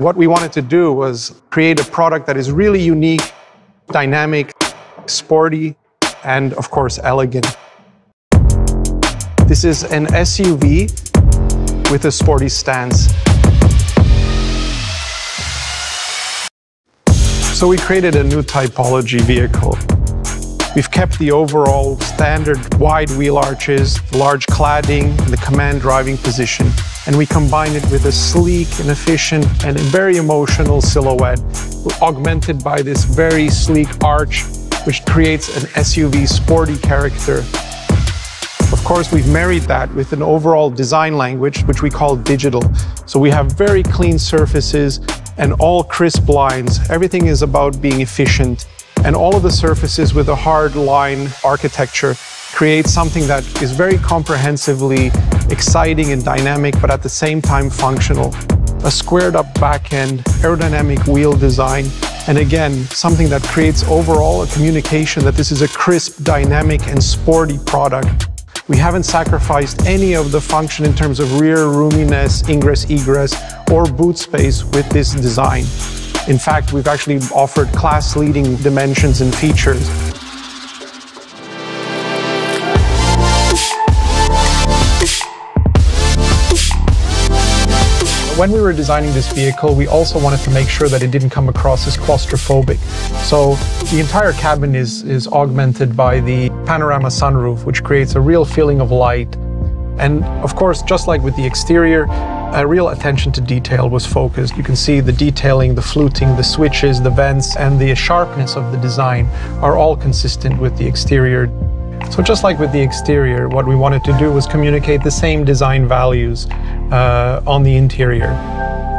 What we wanted to do was create a product that is really unique, dynamic, sporty, and of course, elegant. This is an SUV with a sporty stance. So we created a new typology vehicle. We've kept the overall standard wide wheel arches, large cladding, and the command driving position and we combine it with a sleek and efficient and very emotional silhouette, augmented by this very sleek arch, which creates an SUV sporty character. Of course, we've married that with an overall design language, which we call digital. So we have very clean surfaces and all crisp lines. Everything is about being efficient. And all of the surfaces with a hard line architecture create something that is very comprehensively exciting and dynamic, but at the same time functional. A squared up back end, aerodynamic wheel design, and again, something that creates overall a communication that this is a crisp, dynamic, and sporty product. We haven't sacrificed any of the function in terms of rear roominess, ingress, egress, or boot space with this design. In fact, we've actually offered class-leading dimensions and features When we were designing this vehicle, we also wanted to make sure that it didn't come across as claustrophobic. So the entire cabin is, is augmented by the panorama sunroof, which creates a real feeling of light. And of course, just like with the exterior, a real attention to detail was focused. You can see the detailing, the fluting, the switches, the vents, and the sharpness of the design are all consistent with the exterior. So just like with the exterior, what we wanted to do was communicate the same design values uh, on the interior.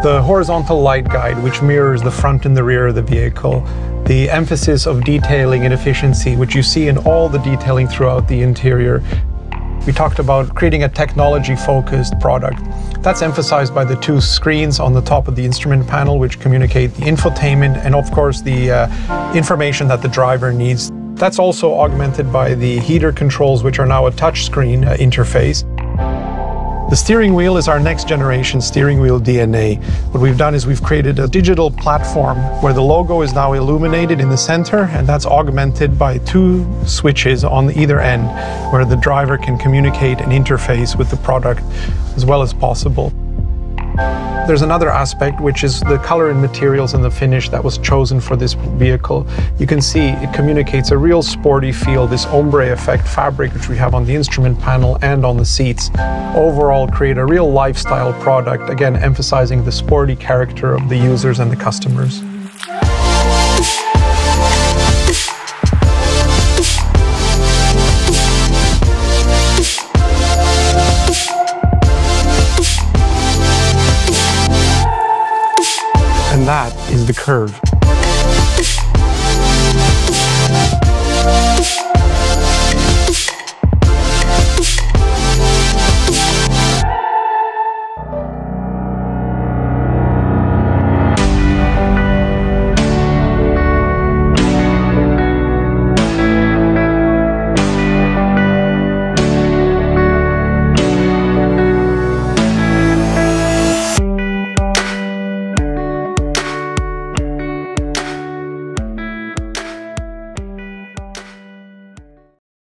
The horizontal light guide, which mirrors the front and the rear of the vehicle, the emphasis of detailing and efficiency, which you see in all the detailing throughout the interior. We talked about creating a technology-focused product. That's emphasized by the two screens on the top of the instrument panel, which communicate the infotainment and, of course, the uh, information that the driver needs. That's also augmented by the heater controls, which are now a touchscreen uh, interface. The steering wheel is our next generation steering wheel DNA. What we've done is we've created a digital platform where the logo is now illuminated in the center and that's augmented by two switches on either end where the driver can communicate and interface with the product as well as possible. There's another aspect, which is the color and materials and the finish that was chosen for this vehicle. You can see it communicates a real sporty feel, this ombre effect fabric, which we have on the instrument panel and on the seats. Overall, create a real lifestyle product, again, emphasizing the sporty character of the users and the customers. And that is the Curvv.